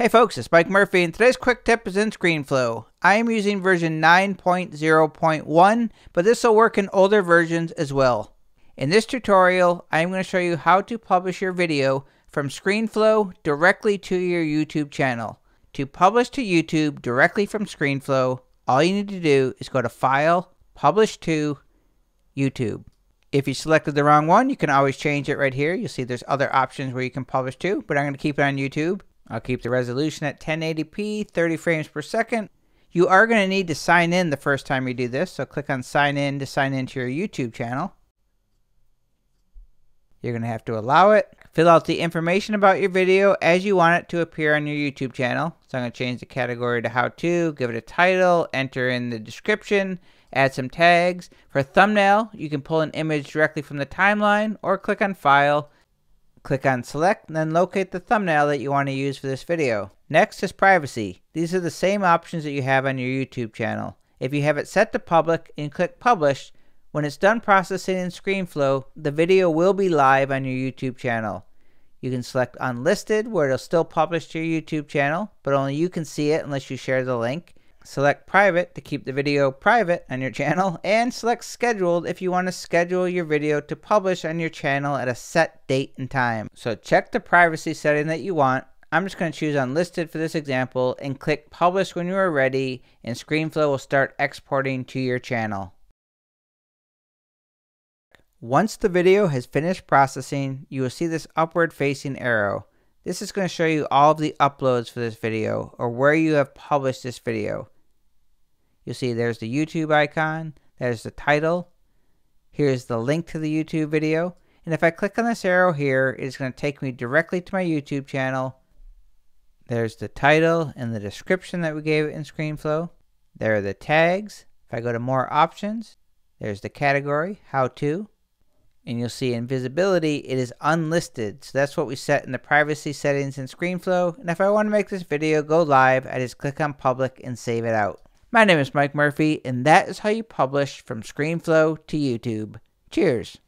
Hey folks, it's Mike Murphy and today's quick tip is in ScreenFlow. I am using version 9.0.1, but this will work in older versions as well. In this tutorial, I am going to show you how to publish your video from ScreenFlow directly to your YouTube channel. To publish to YouTube directly from ScreenFlow, all you need to do is go to File, Publish to, YouTube. If you selected the wrong one, you can always change it right here. You'll see there's other options where you can publish to, but I'm going to keep it on YouTube. I'll keep the resolution at 1080p, 30 frames per second. You are going to need to sign in the first time you do this, so click on sign in to sign into your YouTube channel. You're going to have to allow it. Fill out the information about your video as you want it to appear on your YouTube channel. So I'm going to change the category to how to, give it a title, enter in the description, add some tags. For thumbnail, you can pull an image directly from the timeline or click on file, Click on select and then locate the thumbnail that you want to use for this video. Next is privacy. These are the same options that you have on your YouTube channel. If you have it set to public and click publish, when it's done processing in ScreenFlow, the video will be live on your YouTube channel. You can select unlisted where it'll still publish to your YouTube channel, but only you can see it unless you share the link. Select private to keep the video private on your channel and select scheduled if you want to schedule your video to publish on your channel at a set date and time. So check the privacy setting that you want. I'm just going to choose unlisted for this example and click publish when you are ready and ScreenFlow will start exporting to your channel. Once the video has finished processing, you will see this upward facing arrow. This is going to show you all of the uploads for this video or where you have published this video. You'll see there's the YouTube icon, there's the title, here's the link to the YouTube video, and if I click on this arrow here, it's going to take me directly to my YouTube channel. There's the title and the description that we gave it in ScreenFlow. There are the tags. If I go to more options, there's the category, how to, and you'll see in visibility it is unlisted so that's what we set in the privacy settings in ScreenFlow and if I want to make this video go live I just click on public and save it out. My name is Mike Murphy and that is how you publish from ScreenFlow to YouTube. Cheers!